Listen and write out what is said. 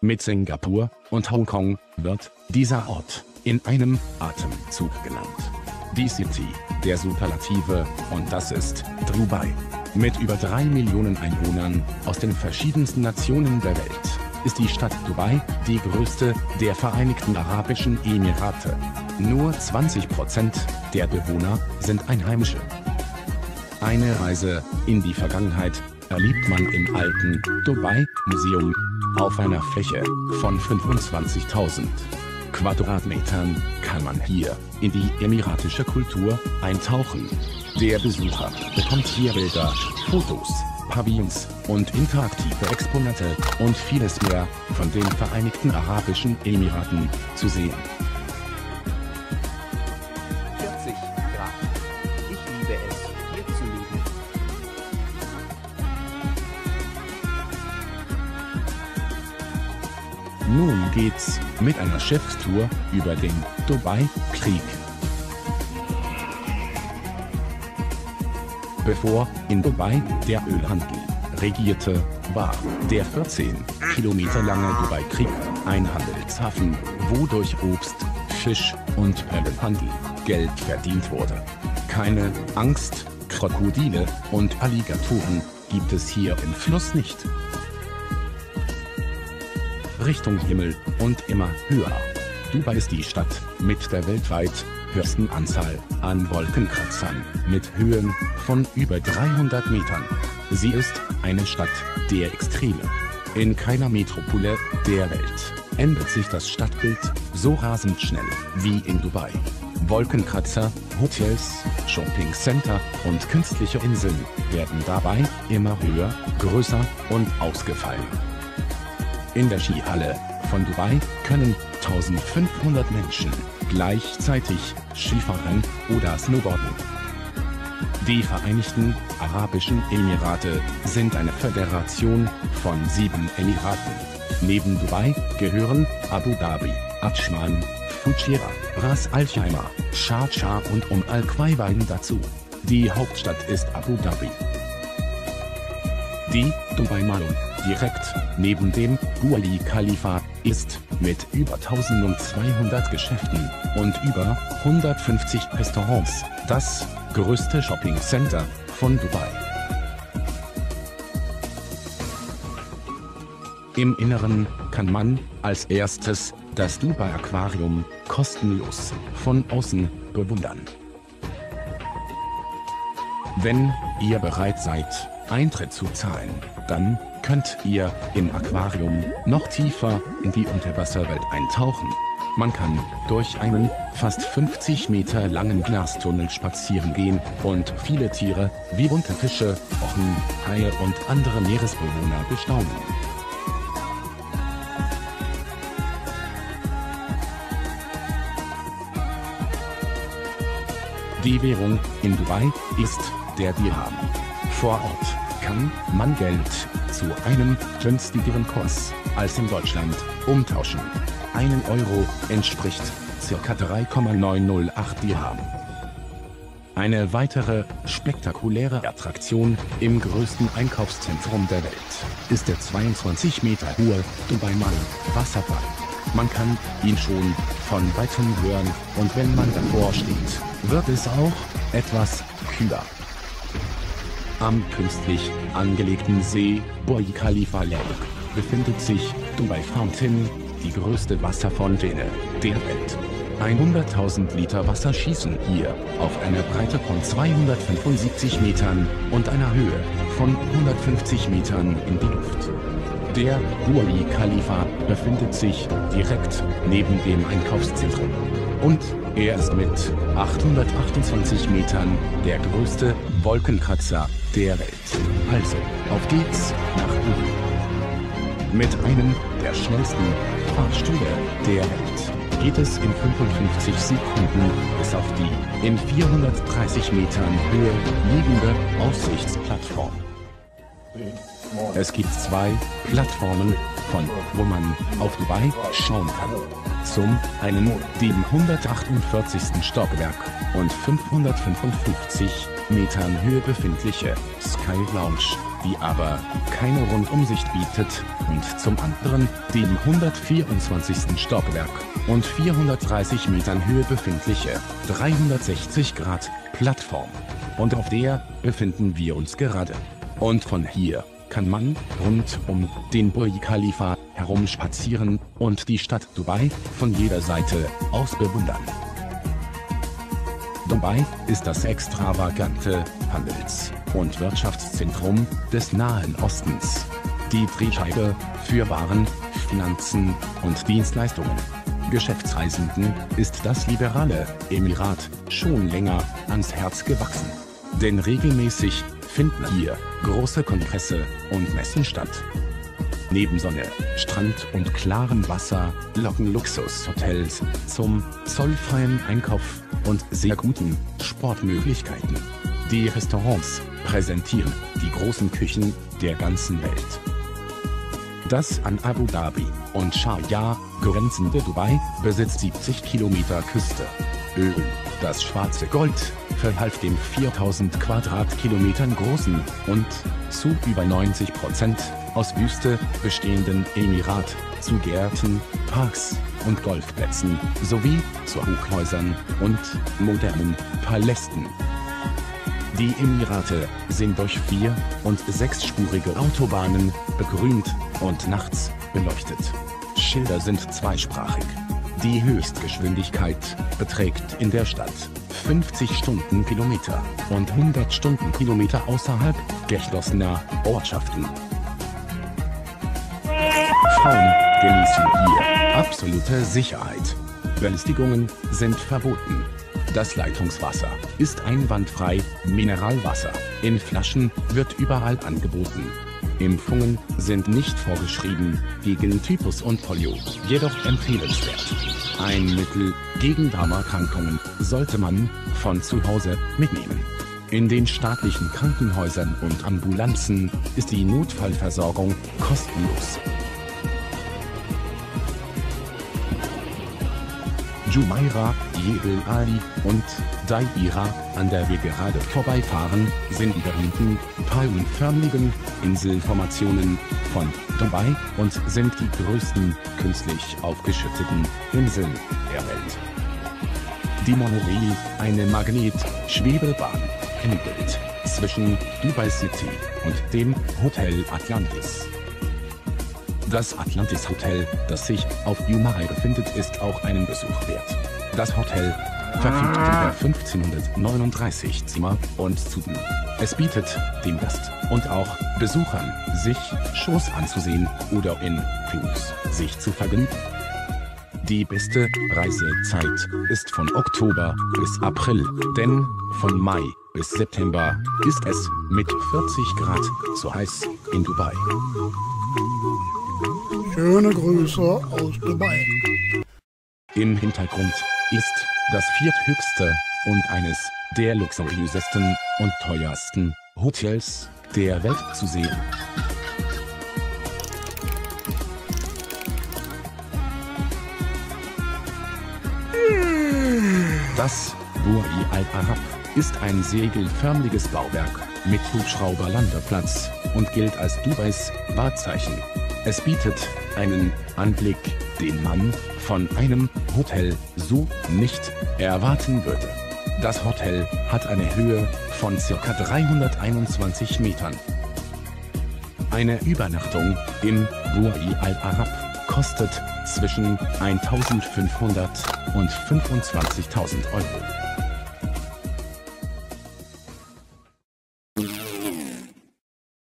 Mit Singapur und Hongkong wird dieser Ort in einem Atemzug genannt. Die City der Superlative und das ist Dubai. Mit über drei Millionen Einwohnern aus den verschiedensten Nationen der Welt ist die Stadt Dubai die größte der Vereinigten Arabischen Emirate. Nur 20 Prozent der Bewohner sind Einheimische. Eine Reise in die Vergangenheit erlebt man im alten Dubai Museum auf einer Fläche von 25.000 Quadratmetern kann man hier in die emiratische Kultur eintauchen. Der Besucher bekommt hier Bilder, Fotos, Pavillons und interaktive Exponate und vieles mehr von den Vereinigten Arabischen Emiraten zu sehen. Nun geht's mit einer Schiffstour über den Dubai-Krieg. Bevor in Dubai der Ölhandel regierte, war der 14 Kilometer lange Dubai-Krieg ein Handelshafen, wo durch Obst, Fisch und Perlenhandel Geld verdient wurde. Keine Angst, Krokodile und Alligatoren gibt es hier im Fluss nicht. Richtung Himmel und immer höher. Dubai ist die Stadt mit der weltweit höchsten Anzahl an Wolkenkratzern mit Höhen von über 300 Metern. Sie ist eine Stadt der Extreme. In keiner Metropole der Welt ändert sich das Stadtbild so rasend schnell wie in Dubai. Wolkenkratzer, Hotels, Shoppingcenter und künstliche Inseln werden dabei immer höher, größer und ausgefallen. In der Skihalle von Dubai können 1500 Menschen gleichzeitig Skifahren oder Snowboarden. Die Vereinigten Arabischen Emirate sind eine Föderation von sieben Emiraten. Neben Dubai gehören Abu Dhabi, Ajman, Fujairah, Ras Al Khaimah, Sharjah und Um Al Quaibain dazu. Die Hauptstadt ist Abu Dhabi. Die Dubai Mall direkt neben dem Burj Khalifa ist mit über 1200 Geschäften und über 150 Restaurants das größte Shopping Center von Dubai. Im Inneren kann man als erstes das Dubai Aquarium kostenlos von außen bewundern. Wenn ihr bereit seid, Eintritt zu zahlen, dann könnt ihr im Aquarium noch tiefer in die Unterwasserwelt eintauchen. Man kann durch einen fast 50 Meter langen Glastunnel spazieren gehen und viele Tiere wie bunte Fische, Rochen, Haie und andere Meeresbewohner bestaunen. Die Währung in Dubai ist der Dirham. Vor Ort kann man Geld zu einem günstigeren Kurs als in Deutschland umtauschen. Einen Euro entspricht ca. 3,908 Dirham. Eine weitere spektakuläre Attraktion im größten Einkaufszentrum der Welt ist der 22 Meter hohe Dubai Mall Wasserfall. Man kann ihn schon von weitem hören und wenn man davor steht, wird es auch etwas kühler. Am künstlich angelegten See Burj Khalifa Lake befindet sich Dubai Fountain, die größte Wasserfontäne der Welt. 100.000 Liter Wasser schießen hier auf einer Breite von 275 Metern und einer Höhe von 150 Metern in die Luft. Der Burj Khalifa befindet sich direkt neben dem Einkaufszentrum. Und er ist mit 828 Metern der größte Wolkenkratzer der Welt. Also, auf geht's nach oben. Mit einem der schnellsten Fahrstühle der Welt geht es in 55 Sekunden bis auf die in 430 Metern Höhe liegende Aussichtsplattform. Es gibt zwei Plattformen, von wo man auf Dubai schauen kann. Zum einen dem 148. Stockwerk und 555 Metern Höhe befindliche Sky Lounge die aber keine Rundumsicht bietet, und zum anderen dem 124. Stockwerk und 430 Metern Höhe befindliche 360 Grad Plattform. Und auf der befinden wir uns gerade. Und von hier kann man rund um den Burj Khalifa herumspazieren und die Stadt Dubai von jeder Seite aus bewundern. Dubai ist das extravagante Handels- und Wirtschaftszentrum des Nahen Ostens. Die Drehscheibe für Waren, Finanzen und Dienstleistungen. Geschäftsreisenden ist das liberale Emirat schon länger ans Herz gewachsen. Denn regelmäßig finden hier große Kongresse und Messen statt. Neben Sonne, Strand und klarem Wasser locken Luxushotels zum zollfreien Einkauf und sehr guten Sportmöglichkeiten. Die Restaurants präsentieren die großen Küchen der ganzen Welt. Das an Abu Dhabi und Sharjah grenzende Dubai besitzt 70 Kilometer Küste. Öl, das schwarze Gold, verhalf dem 4000 Quadratkilometern großen und zu über 90 Prozent aus Wüste bestehenden Emirat zu Gärten, Parks und Golfplätzen sowie zu Hochhäusern und modernen Palästen. Die Emirate sind durch vier- und sechsspurige Autobahnen begrünt und nachts beleuchtet. Schilder sind zweisprachig. Die Höchstgeschwindigkeit beträgt in der Stadt 50 Stundenkilometer und 100 Stundenkilometer außerhalb geschlossener Ortschaften. Frauen genießen hier absolute Sicherheit. Belästigungen sind verboten. Das Leitungswasser ist einwandfrei, Mineralwasser in Flaschen wird überall angeboten. Impfungen sind nicht vorgeschrieben, gegen Typhus und Polio, jedoch empfehlenswert. Ein Mittel gegen Darmerkrankungen sollte man von zu Hause mitnehmen. In den staatlichen Krankenhäusern und Ambulanzen ist die Notfallversorgung kostenlos. Jumeirah, Jebel Ali und Daira, an der wir gerade vorbeifahren, sind die berühmten, palmenförmigen Inselformationen von Dubai und sind die größten künstlich aufgeschütteten Inseln der Welt. Die Monorail, eine Magnet-Schwebebahn, Bild zwischen Dubai City und dem Hotel Atlantis. Das Atlantis Hotel, das sich auf Jumeirah befindet, ist auch einen Besuch wert. Das Hotel verfügt über 1539 Zimmer und Zuten. Es bietet dem Gast und auch Besuchern, sich Shows anzusehen oder in Clubs sich zu vergnügen. Die beste Reisezeit ist von Oktober bis April, denn von Mai bis September ist es mit 40 Grad zu heiß in Dubai. Schöne Grüße aus Dubai. Im Hintergrund ist das vierthöchste und eines der luxuriösesten und teuersten Hotels der Welt zu sehen. Das Burj Al Arab ist ein segelförmiges Bauwerk mit Hubschrauberlandeplatz und gilt als Dubais Wahrzeichen. Es bietet einen Anblick, den man von einem Hotel so nicht erwarten würde. Das Hotel hat eine Höhe von ca. 321 Metern. Eine Übernachtung im Burj Al Arab kostet zwischen 1500 und 25.000 Euro.